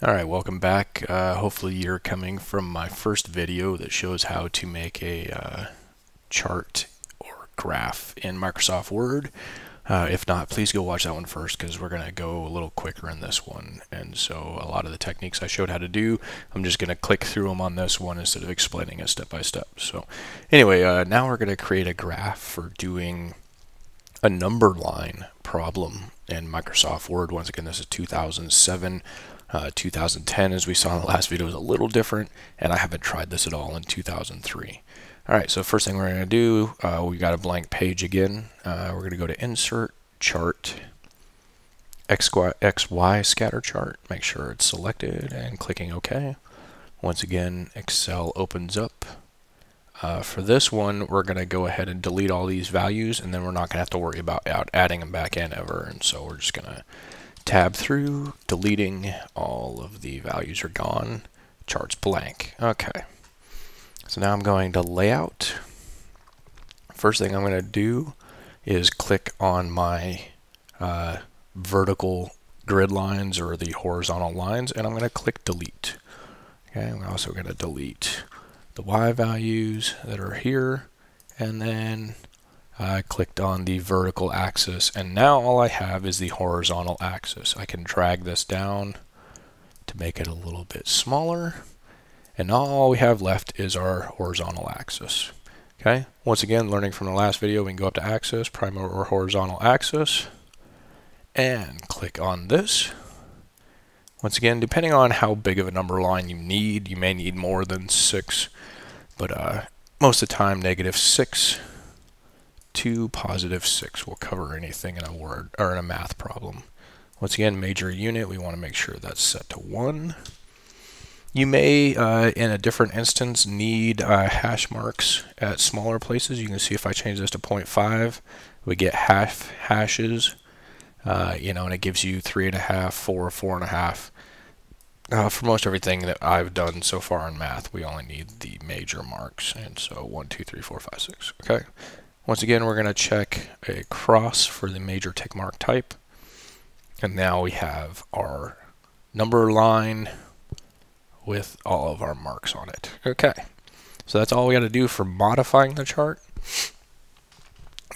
Alright, welcome back. Uh, hopefully you're coming from my first video that shows how to make a uh, chart or graph in Microsoft Word. Uh, if not, please go watch that one first because we're going to go a little quicker in this one. And so a lot of the techniques I showed how to do, I'm just going to click through them on this one instead of explaining it step by step. So anyway, uh, now we're going to create a graph for doing a number line problem in Microsoft Word. Once again, this is 2007 uh, 2010, as we saw in the last video, is a little different, and I haven't tried this at all in 2003. All right, so first thing we're going to do, uh, we got a blank page again. Uh, we're going to go to Insert, Chart, XY, XY scatter chart. Make sure it's selected and clicking OK. Once again, Excel opens up. Uh, for this one, we're going to go ahead and delete all these values, and then we're not going to have to worry about adding them back in ever. And so we're just going to tab through, deleting all of the values are gone, charts blank. Okay, so now I'm going to layout. First thing I'm going to do is click on my uh, vertical grid lines or the horizontal lines and I'm going to click delete. Okay, I'm also going to delete the Y values that are here and then I clicked on the vertical axis and now all I have is the horizontal axis. I can drag this down to make it a little bit smaller and now all we have left is our horizontal axis. Okay, once again learning from the last video we can go up to axis, primary or horizontal axis and click on this. Once again depending on how big of a number line you need you may need more than six but uh, most of the time negative six 2, positive 6 will cover anything in a word or in a math problem. Once again, major unit, we want to make sure that's set to 1. You may, uh, in a different instance, need uh, hash marks at smaller places. You can see if I change this to 0.5, we get half hashes, uh, you know, and it gives you 3.5, 4, 4.5. Uh, for most everything that I've done so far in math, we only need the major marks. And so 1, 2, 3, 4, 5, 6. Okay. Once again, we're going to check a cross for the major tick mark type. And now we have our number line with all of our marks on it. Okay, so that's all we got to do for modifying the chart.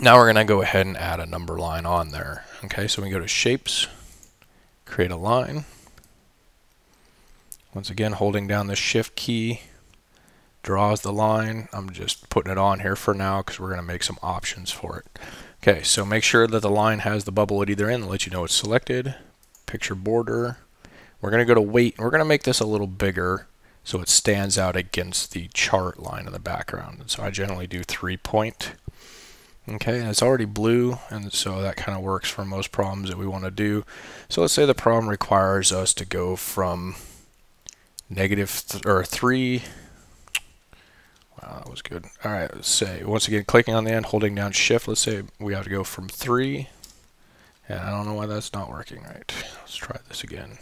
Now we're going to go ahead and add a number line on there. Okay, so we go to Shapes, create a line. Once again, holding down the Shift key, draws the line. I'm just putting it on here for now because we're going to make some options for it. Okay, so make sure that the line has the bubble at either end let you know it's selected. Picture border. We're going to go to weight. We're going to make this a little bigger so it stands out against the chart line in the background. And so I generally do three point. Okay, and it's already blue, and so that kind of works for most problems that we want to do. So let's say the problem requires us to go from negative th or 3 Wow, that was good. All right, let's say, once again, clicking on the end, holding down shift. Let's say we have to go from three. And I don't know why that's not working right. Let's try this again.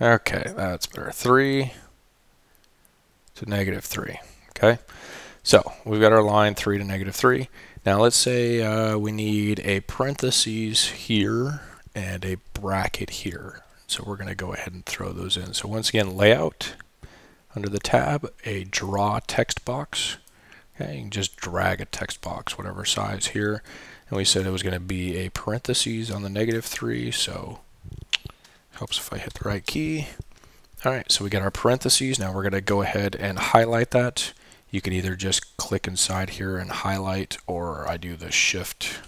Okay, that's better. Three to negative three. Okay, so we've got our line three to negative three. Now let's say uh, we need a parentheses here and a bracket here. So we're going to go ahead and throw those in. So once again, layout, under the tab, a draw text box. Okay, you can just drag a text box, whatever size here. And we said it was going to be a parentheses on the negative 3, so helps if I hit the right key. All right, so we got our parentheses. Now we're going to go ahead and highlight that. You can either just click inside here and highlight, or I do the shift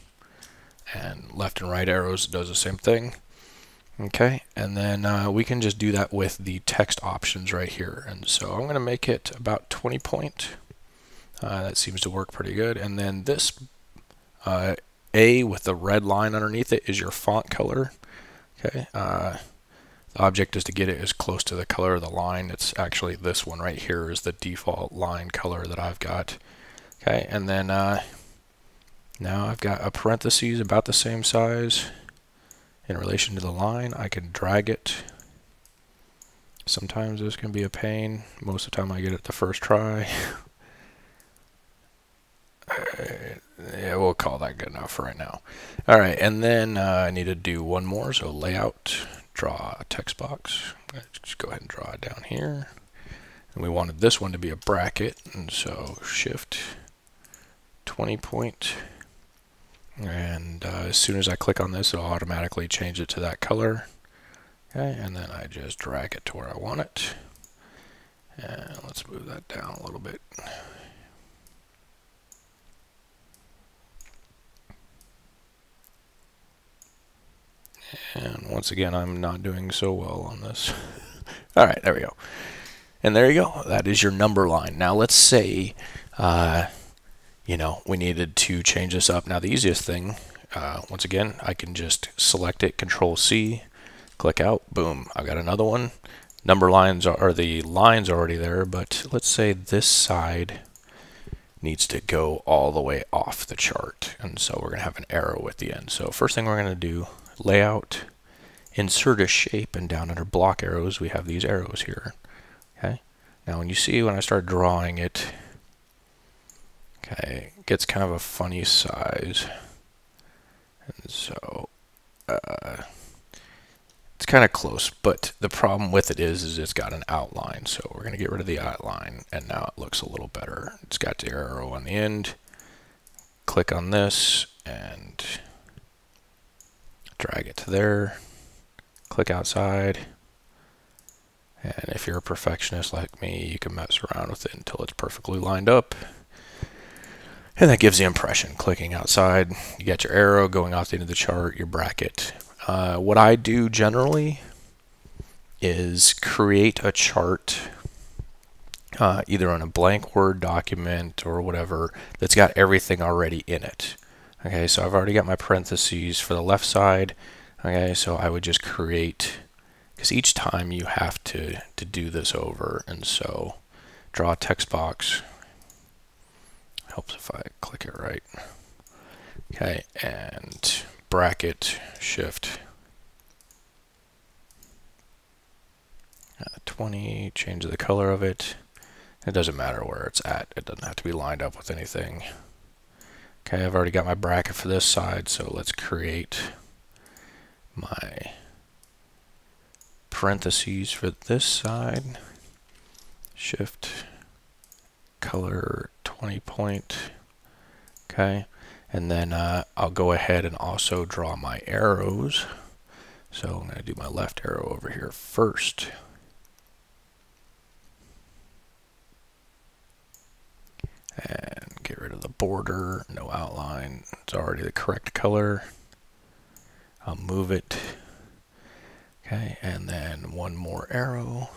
and left and right arrows does the same thing. Okay, and then uh, we can just do that with the text options right here. And so I'm going to make it about 20 point. Uh, that seems to work pretty good. And then this uh, A with the red line underneath it is your font color. Okay, uh, the object is to get it as close to the color of the line. It's actually this one right here is the default line color that I've got. Okay, and then uh, now I've got a parentheses about the same size in relation to the line. I can drag it. Sometimes this can be a pain. Most of the time I get it the first try. yeah, we'll call that good enough for right now. All right, and then uh, I need to do one more. So layout, draw a text box. Just go ahead and draw it down here. And we wanted this one to be a bracket, and so shift 20 point. And uh, as soon as I click on this, it'll automatically change it to that color. Okay, and then I just drag it to where I want it. And let's move that down a little bit. And once again, I'm not doing so well on this. All right, there we go. And there you go. That is your number line. Now let's say, uh, you know, we needed to change this up. Now the easiest thing, uh, once again, I can just select it, Control C, click out, boom, I've got another one. Number lines are, the lines already there, but let's say this side needs to go all the way off the chart. And so we're going to have an arrow at the end. So first thing we're going to do, layout, insert a shape, and down under block arrows, we have these arrows here. Okay. Now when you see when I start drawing it, okay, it gets kind of a funny size. And so, uh, it's kind of close, but the problem with it is, is it's got an outline. So we're going to get rid of the outline, and now it looks a little better. It's got the arrow on the end. Click on this, and drag it to there. Click outside. And if you're a perfectionist like me, you can mess around with it until it's perfectly lined up. And that gives the impression. Clicking outside, you got your arrow going off the end of the chart, your bracket, uh, what I do generally is create a chart uh, either on a blank Word document or whatever that's got everything already in it. Okay, so I've already got my parentheses for the left side. Okay, so I would just create, because each time you have to, to do this over, and so draw a text box. Helps if I click it right. Okay, and bracket shift. Uh, 20 change the color of it. It doesn't matter where it's at. It doesn't have to be lined up with anything. Okay I've already got my bracket for this side so let's create my parentheses for this side. Shift color 20 point okay and then uh, I'll go ahead and also draw my arrows. So I'm going to do my left arrow over here first. And get rid of the border, no outline. It's already the correct color. I'll move it. Okay, and then one more arrow.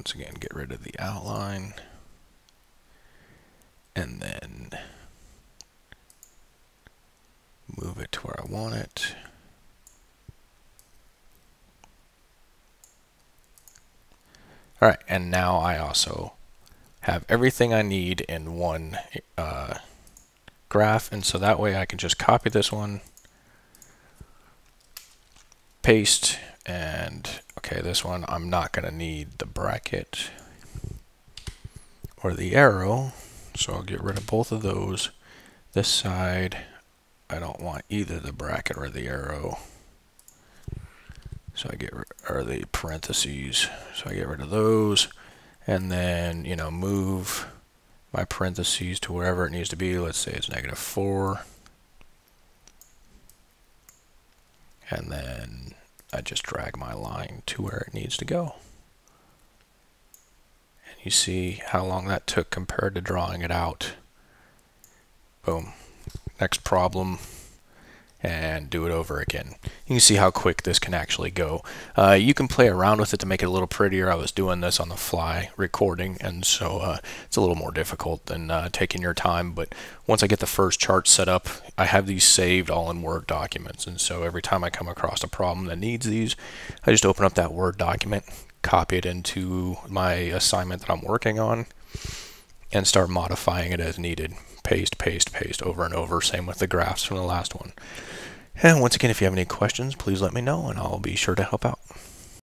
Once again, get rid of the outline. And then move it to where I want it. All right, and now I also have everything I need in one uh, graph, and so that way I can just copy this one, paste, and okay, this one I'm not going to need the bracket or the arrow, so I'll get rid of both of those. This side, I don't want either the bracket or the arrow. So I get or the parentheses. So I get rid of those, and then you know move my parentheses to wherever it needs to be. Let's say it's negative four, and then I just drag my line to where it needs to go. And you see how long that took compared to drawing it out. Boom. Next problem and do it over again. You can see how quick this can actually go. Uh, you can play around with it to make it a little prettier. I was doing this on the fly recording and so uh, it's a little more difficult than uh, taking your time but once I get the first chart set up I have these saved all in Word documents and so every time I come across a problem that needs these I just open up that Word document copy it into my assignment that I'm working on and start modifying it as needed. Paste paste paste over and over. Same with the graphs from the last one. And once again, if you have any questions, please let me know and I'll be sure to help out.